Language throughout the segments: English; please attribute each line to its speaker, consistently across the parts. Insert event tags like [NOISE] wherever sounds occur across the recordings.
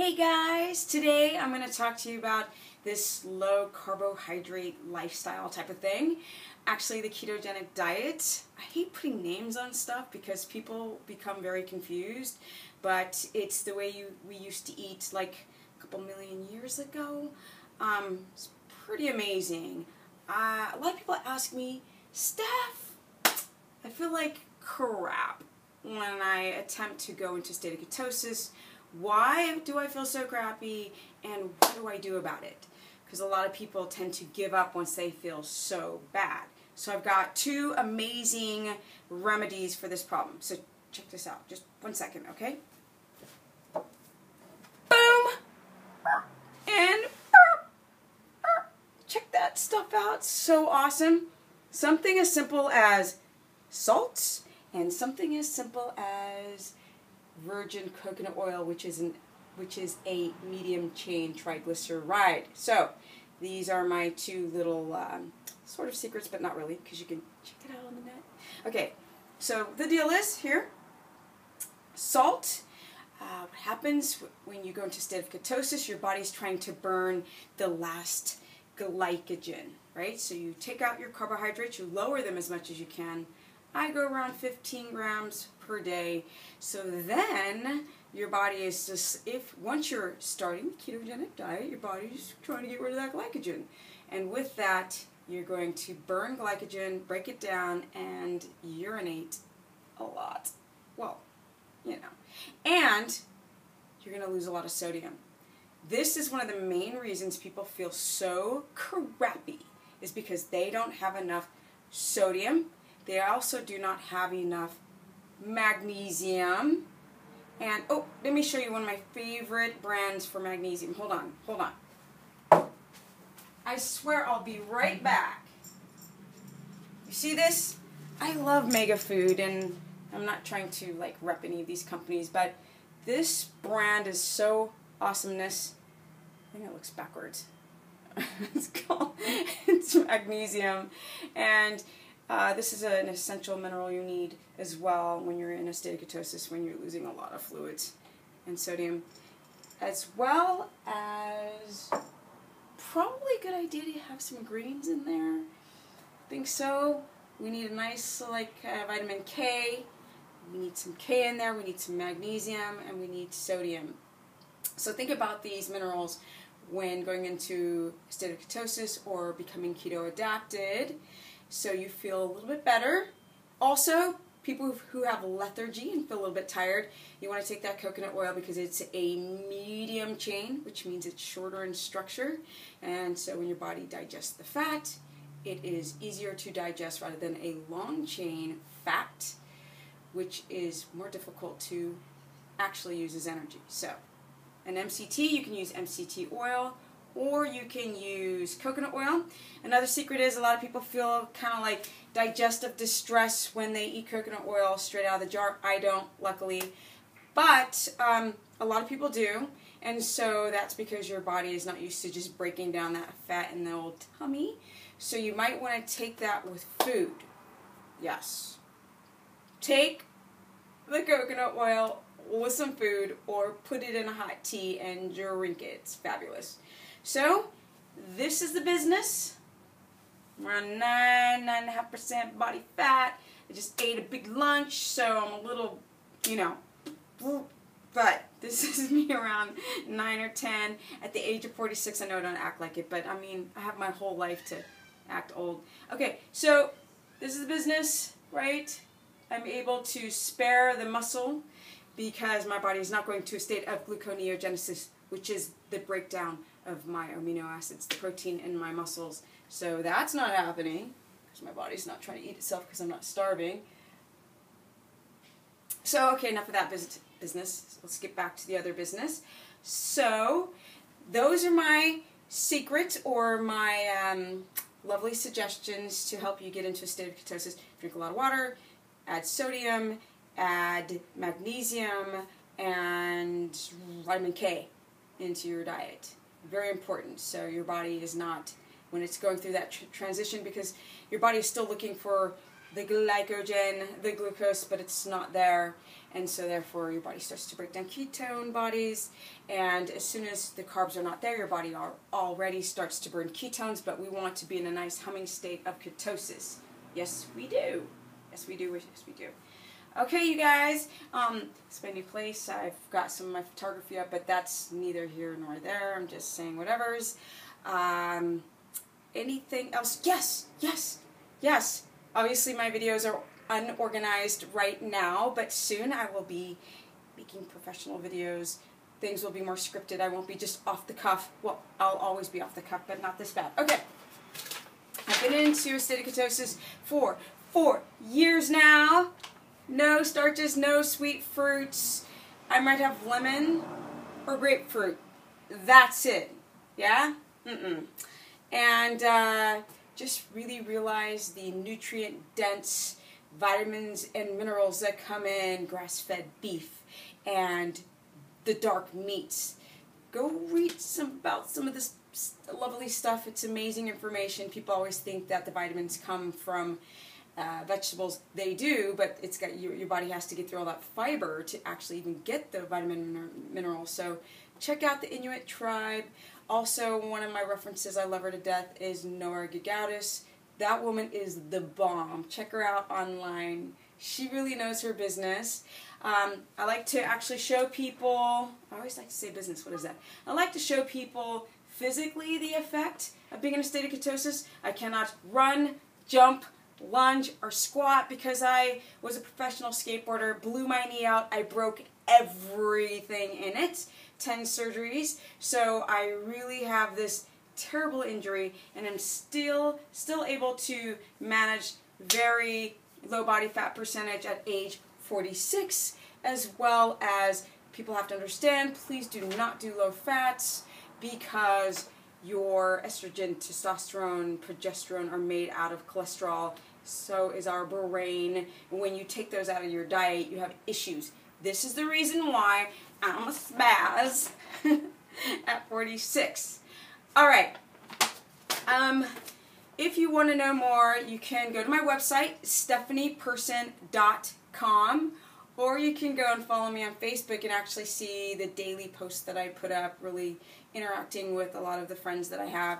Speaker 1: Hey guys, today I'm going to talk to you about this low carbohydrate lifestyle type of thing. Actually, the ketogenic diet. I hate putting names on stuff because people become very confused, but it's the way you we used to eat like a couple million years ago. Um, it's pretty amazing. Uh, a lot of people ask me, Steph, I feel like crap when I attempt to go into state of ketosis why do I feel so crappy and what do I do about it? Because a lot of people tend to give up once they feel so bad. So I've got two amazing remedies for this problem. So check this out. Just one second, okay? Boom! And check that stuff out. So awesome. Something as simple as salts and something as simple as virgin coconut oil, which is an which is a medium chain triglyceride. So these are my two little um, sort of secrets, but not really, because you can check it out on the net. Okay, so the deal is here, salt. Uh, what happens when you go into state of ketosis, your body's trying to burn the last glycogen, right? So you take out your carbohydrates, you lower them as much as you can, I go around 15 grams per day. So then your body is just, if once you're starting the ketogenic diet, your body's trying to get rid of that glycogen. And with that, you're going to burn glycogen, break it down, and urinate a lot. Well, you know. And you're going to lose a lot of sodium. This is one of the main reasons people feel so crappy, is because they don't have enough sodium they also do not have enough magnesium. And, oh, let me show you one of my favorite brands for magnesium. Hold on, hold on. I swear I'll be right back. You see this? I love Mega Food, and I'm not trying to, like, rep any of these companies, but this brand is so awesomeness. I think it looks backwards. [LAUGHS] it's called, [LAUGHS] it's magnesium. And uh, this is an essential mineral you need as well when you're in a state of ketosis, when you're losing a lot of fluids and sodium, as well as probably a good idea to have some greens in there. I think so. We need a nice like uh, vitamin K. We need some K in there. We need some magnesium, and we need sodium. So think about these minerals when going into a state of ketosis or becoming keto adapted so you feel a little bit better. Also, people who have lethargy and feel a little bit tired, you want to take that coconut oil because it's a medium chain, which means it's shorter in structure. And so when your body digests the fat, it is easier to digest rather than a long chain fat, which is more difficult to actually use as energy. So, an MCT, you can use MCT oil or you can use coconut oil. Another secret is a lot of people feel kind of like digestive distress when they eat coconut oil straight out of the jar. I don't, luckily. But um, a lot of people do. And so that's because your body is not used to just breaking down that fat in the old tummy. So you might want to take that with food. Yes. Take the coconut oil with some food or put it in a hot tea and drink it. It's fabulous. So, this is the business. Around 9, 9.5% body fat. I just ate a big lunch, so I'm a little, you know, but this [LAUGHS] is me around 9 or 10. At the age of 46, I know I don't act like it, but I mean, I have my whole life to act old. Okay, so this is the business, right? I'm able to spare the muscle because my body is not going to a state of gluconeogenesis, which is the breakdown of my amino acids, the protein in my muscles. So that's not happening because my body's not trying to eat itself because I'm not starving. So, okay, enough of that business. Let's get back to the other business. So, those are my secrets or my um, lovely suggestions to help you get into a state of ketosis. Drink a lot of water, add sodium, add magnesium, and vitamin K into your diet. Very important. So your body is not, when it's going through that tr transition, because your body is still looking for the glycogen, the glucose, but it's not there. and so therefore your body starts to break down ketone bodies. And as soon as the carbs are not there your body already starts to burn ketones but we want to be in a nice humming state of ketosis. Yes we do. Yes we do. Yes we do okay you guys um it's my new place i've got some of my photography up but that's neither here nor there i'm just saying whatever's um anything else yes yes yes obviously my videos are unorganized right now, but soon I will be making professional videos. Things will be more scripted. I won't be just off the cuff. Well, I'll always be off the cuff, but not this bad. Okay. I've been into a state of ketosis for four years now. No starches, no sweet fruits. I might have lemon or grapefruit. That's it. Yeah? Mm-mm. And uh, just really realize the nutrient dense vitamins and minerals that come in grass fed beef and the dark meats. Go read some about some of this lovely stuff. It's amazing information. People always think that the vitamins come from uh, vegetables. They do, but it's got your, your body has to get through all that fiber to actually even get the vitamin and minerals. So check out the Inuit tribe. Also, one of my references, I love her to death, is Nora Gedgaudas. That woman is the bomb. Check her out online. She really knows her business. Um, I like to actually show people, I always like to say business, what is that? I like to show people physically the effect of being in a state of ketosis. I cannot run, jump, lunge, or squat because I was a professional skateboarder, blew my knee out, I broke everything in it, 10 surgeries. So I really have this terrible injury and I'm still still able to manage very low body fat percentage at age 46 as well as people have to understand please do not do low fats because your estrogen, testosterone, progesterone are made out of cholesterol. So is our brain. When you take those out of your diet, you have issues. This is the reason why I'm a spaz [LAUGHS] at 46. All right. Um, if you want to know more, you can go to my website, stephanieperson.com, or you can go and follow me on Facebook and actually see the daily posts that I put up, really interacting with a lot of the friends that I have.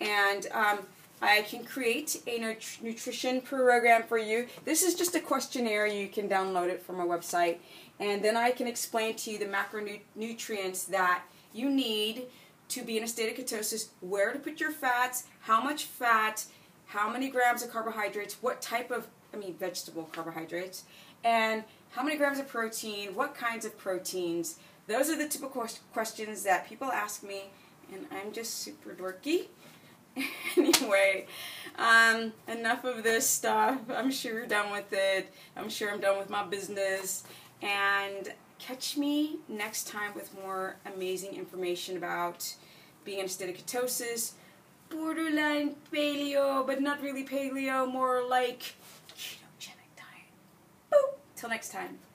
Speaker 1: And um, I can create a nut nutrition program for you. This is just a questionnaire. You can download it from my website. And then I can explain to you the macronutrients that you need to be in a state of ketosis, where to put your fats, how much fat, how many grams of carbohydrates, what type of, I mean, vegetable carbohydrates, and how many grams of protein, what kinds of proteins. Those are the typical questions that people ask me, and I'm just super dorky. [LAUGHS] anyway, um, enough of this stuff. I'm sure you're done with it. I'm sure I'm done with my business. And catch me next time with more amazing information about being in a state of ketosis, borderline paleo, but not really paleo, more like! Till next time.